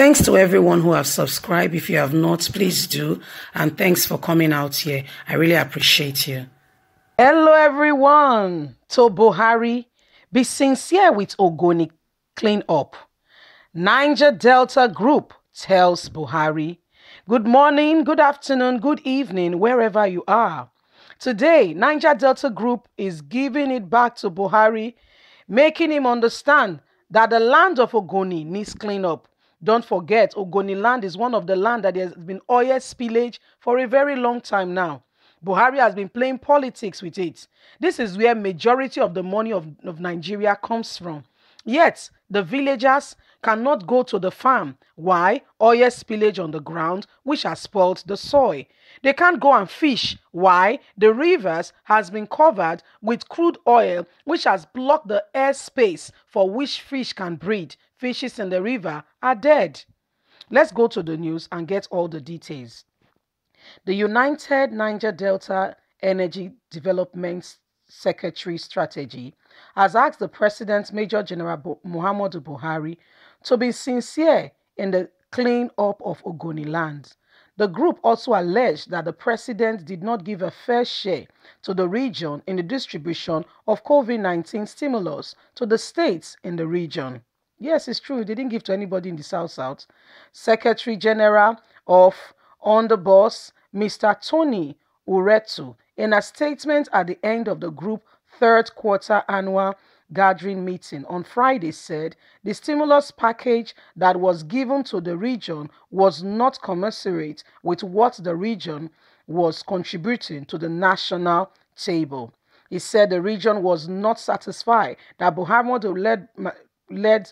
Thanks to everyone who have subscribed. If you have not, please do. And thanks for coming out here. I really appreciate you. Hello, everyone. To Buhari, be sincere with Ogoni clean up. Niger Delta Group tells Buhari. Good morning, good afternoon, good evening, wherever you are. Today, Niger Delta Group is giving it back to Buhari, making him understand that the land of Ogoni needs clean up. Don't forget, Ogoni land is one of the land that has been oil spillage for a very long time now. Buhari has been playing politics with it. This is where majority of the money of, of Nigeria comes from. Yet, the villagers cannot go to the farm. Why? Oil spillage on the ground, which has spoiled the soil. They can't go and fish. Why? The rivers has been covered with crude oil, which has blocked the airspace for which fish can breed. Fishes in the river are dead. Let's go to the news and get all the details. The United Niger Delta Energy Development Security Strategy has asked the President Major General Muhammadu Buhari to be sincere in the clean up of Ogoni land. The group also alleged that the president did not give a fair share to the region in the distribution of COVID-19 stimulus to the states in the region. Yes, it's true. They didn't give to anybody in the South South. Secretary General of On the Boss, Mr. Tony Uranta, in a statement at the end of the group third quarter annual gathering meeting on Friday said the stimulus package that was given to the region was not commensurate with what the region was contributing to the national table. He said the region was not satisfied that Buhari led, led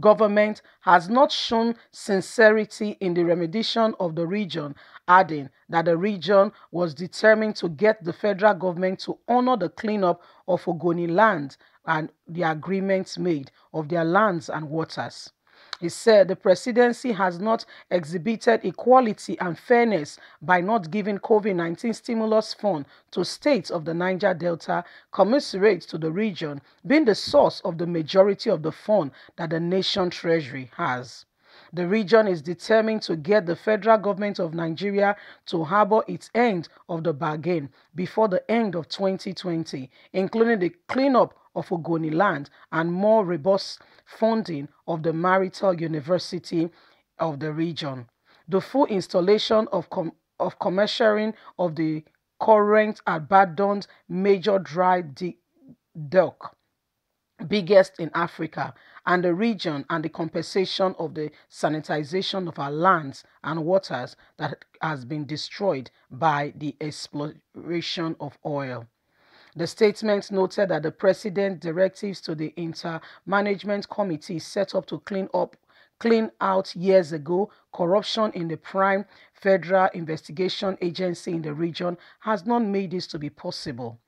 government has not shown sincerity in the remediation of the region, adding that the region was determined to get the federal government to honor the cleanup of Ogoni land and the agreements made of their lands and waters. He said the presidency has not exhibited equality and fairness by not giving COVID-19 stimulus fund to states of the Niger Delta commensurate to the region being the source of the majority of the fund that the nation treasury has. The region is determined to get the federal government of Nigeria to harbor its end of the bargain before the end of 2020, including the cleanup of Ogoni land and more robust funding of the Maritime University of the region. The full installation of, com of commissioning of the current abandoned major dry dock, biggest in Africa, and the region and the compensation of the sanitization of our lands and waters that has been destroyed by the exploration of oil. The statement noted that the president directives to the interim management committee set up to clean up clean out years ago corruption in the prime federal investigation agency in the region has not made this to be possible.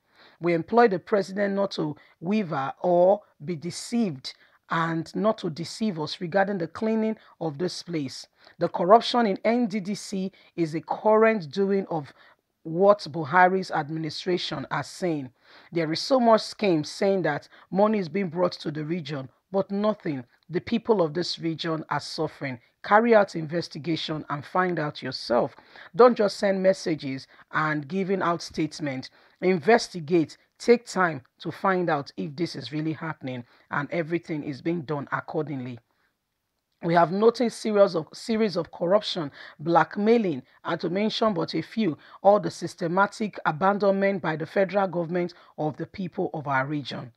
We employ the president not to waver or be deceived and not to deceive us regarding the cleaning of this place. The corruption in NDDC is a current doing of what Buhari's administration are saying. There is so much scheme saying that money is being brought to the region, but nothing. The people of this region are suffering. Carry out investigation and find out yourself. Don't just send messages and giving out statements. Investigate. Take time to find out if this is really happening and everything is being done accordingly. We have noticed series of series of corruption, blackmailing, and to mention but a few, all the systematic abandonment by the federal government of the people of our region.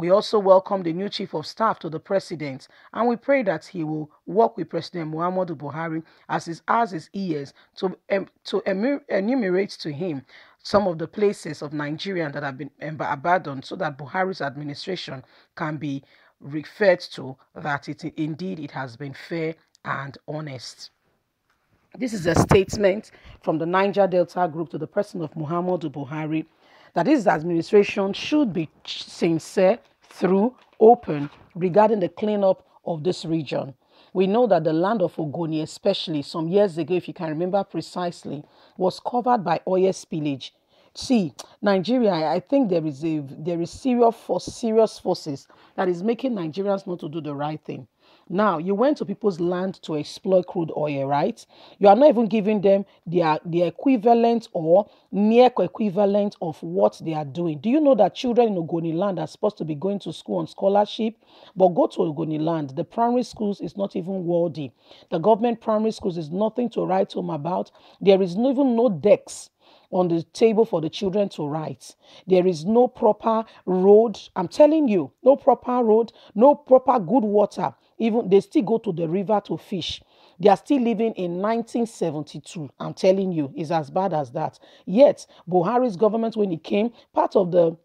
We also welcome the new chief of staff to the president, and we pray that he will work with President Muhammadu Buhari as his as his ears to um, to enumerate to him some of the places of Nigeria that have been abandoned, so that Buhari's administration can be referred to that it indeed it has been fair and honest. This is a statement from the Niger Delta Group to the person of Muhammadu Buhari that his administration should be sincere, through, open regarding the cleanup of this region. We know that the land of Ogoni, especially some years ago, if you can remember precisely, was covered by oil spillage see nigeria i think there is a there is serious force serious forces that is making nigerians not to do the right thing now you went to people's land to exploit crude oil right? You are not even giving them their the equivalent or near equivalent of what they are doing. Do you know that children in ogoni land are supposed to be going to school on scholarship but go to ogoni land? The primary schools is not even worthy. The government primary schools is nothing to write home about. There is no, even no decks on the table for the children to write. There is no proper road. I'm telling you, no proper road, no proper good water. Even they still go to the river to fish. They are still living in 1972. I'm telling you, it's as bad as that. Yet, Buhari's government, when it came, part of the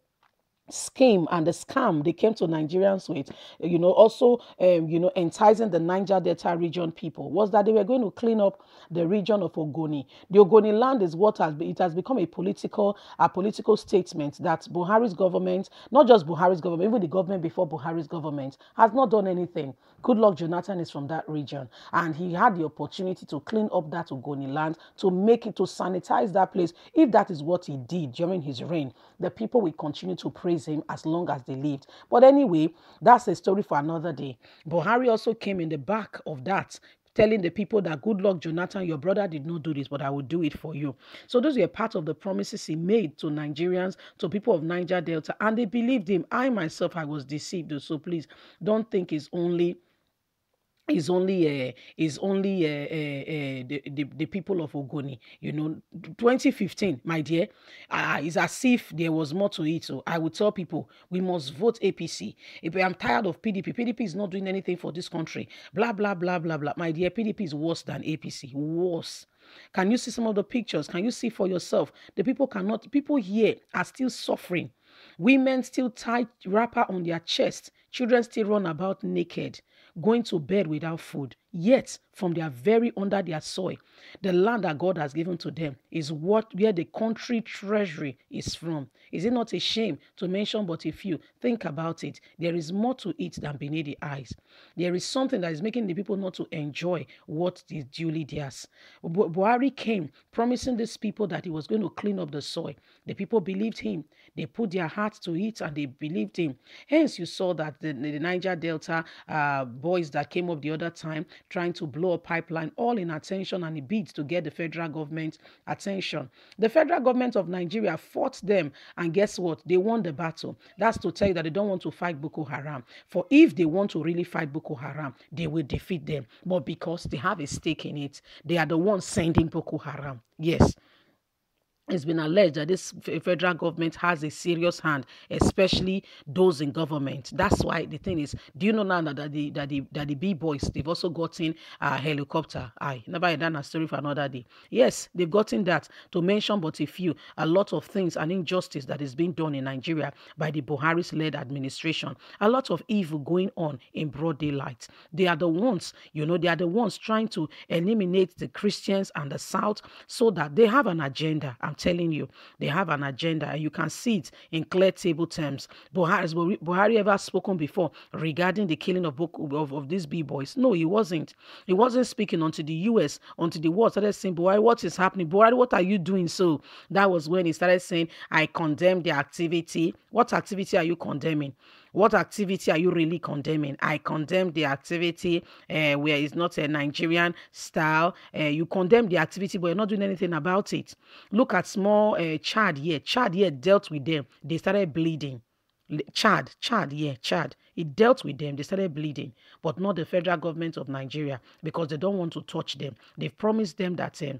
scheme and the scam they came to Nigerians with, you know, also, um, you know, enticing the Niger Delta region people was that they were going to clean up the region of Ogoni. The Ogoni land is what has it has become a political, a political statement that Buhari's government, not just Buhari's government, even the government before Buhari's government, has not done anything. Goodluck Jonathan is from that region, and he had the opportunity to clean up that Ogoni land, to make it, to sanitize that place. If that is what he did during his reign, the people will continue to pray praise him as long as they lived. But anyway, that's a story for another day. Buhari also came in the back of that telling the people that Goodluck Jonathan, your brother did not do this, but I will do it for you. So those were part of the promises he made to Nigerians, to people of Niger Delta, and they believed him. I myself, I was deceived. So please don't think it's only is only uh, is only uh, uh, the, the, the people of Ogoni. You know, 2015, my dear, uh, as if there was more to it. So I would tell people we must vote APC. If I'm tired of PDP, PDP is not doing anything for this country. Blah blah blah blah blah. My dear, PDP is worse than APC. Worse. Can you see some of the pictures? Can you see for yourself? The people cannot. People here are still suffering. Women still tie wrapper on their chest. Children still run about naked going to bed without food. Yet, from their very under their soil, the land that God has given to them is what where the country treasury is from. Is it not a shame to mention but a few? Think about it. There is more to it than beneath the eyes. There is something that is making the people not to enjoy what is duly theirs. Buhari came promising these people that he was going to clean up the soil. The people believed him. They put their hearts to it and they believed him. Hence, you saw that the, the Niger Delta uh, boys that came up the other time trying to blow a pipeline, all in attention and a bid to get the federal government attention. The federal government of Nigeria fought them, and guess what? They won the battle. That's to tell you that they don't want to fight Boko Haram. For if they want to really fight Boko Haram, they will defeat them. But because they have a stake in it, they are the ones sending Boko Haram. Yes it's been alleged that this federal government has a serious hand, especially those in government. That's why the thing is, do you know now that the that the that the B boys they've also gotten a helicopter? I never had done a story for another day. Yes, they've gotten that to mention but a few. A lot of things and injustice that is being done in Nigeria by the Buhari's led administration. A lot of evil going on in broad daylight. They are the ones, you know, they are the ones trying to eliminate the Christians and the South so that they have an agenda. And telling you, they have an agenda, and you can see it in clear table terms. Buhari, has Buhari ever spoken before regarding the killing of, of, of these B-boys? No, he wasn't. He wasn't speaking until the U.S., until the world started saying, Buhari, what is happening? Buhari, what are you doing? So that was when he started saying, I condemn the activity. What activity are you condemning? What activity are you really condemning? I condemn the activity uh, where it's not a Nigerian style. Uh, you condemn the activity, but you're not doing anything about it. Look at small uh, Chad here. Chad here dealt with them. They started bleeding. Chad, Chad, yeah, Chad. It dealt with them. They started bleeding, but not the federal government of Nigeria because they don't want to touch them. They've promised them that. Uh,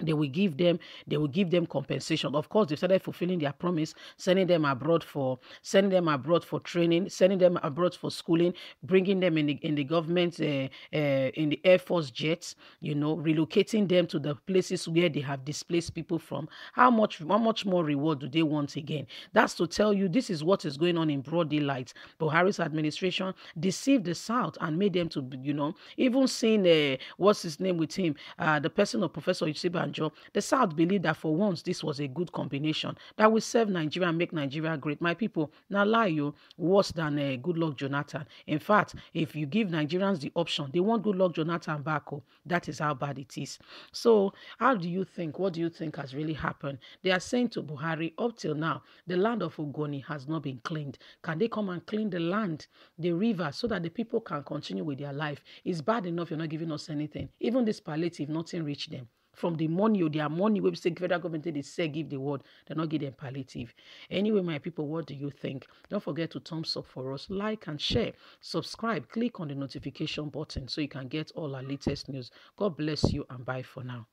they will give them they will give them compensation. Of course they started fulfilling their promise sending them abroad for sending them abroad for training sending them abroad for schooling bringing them in the in the government uh, uh, in the air force jets you know relocating them to the places where they have displaced people from. How much how much more reward do they want again? That's to tell you this is what is going on in broad daylight. Buhari's administration deceived the south and made them to you know even seeing uh, what's his name with him uh, the person of professor Yusiba Obasanjo, the South believed that for once this was a good combination that will serve Nigeria and make Nigeria great. My people, now lie you worse than a uh, Goodluck Jonathan. In fact, if you give Nigerians the option, they want Goodluck Jonathan back. Oh, that is how bad it is. So, how do you think? What do you think has really happened? They are saying to Buhari, up till now, the land of Ogoni has not been cleaned. Can they come and clean the land, the river, so that the people can continue with their life? It's bad enough you're not giving us anything. Even this palliative, nothing reached them from the money or their money wey say federal government they say give the word They're not them palliative. Anyway my people what do you think? Don't forget to thumbs up for us like and share subscribe click on the notification button so you can get all our latest news. God bless you and bye for now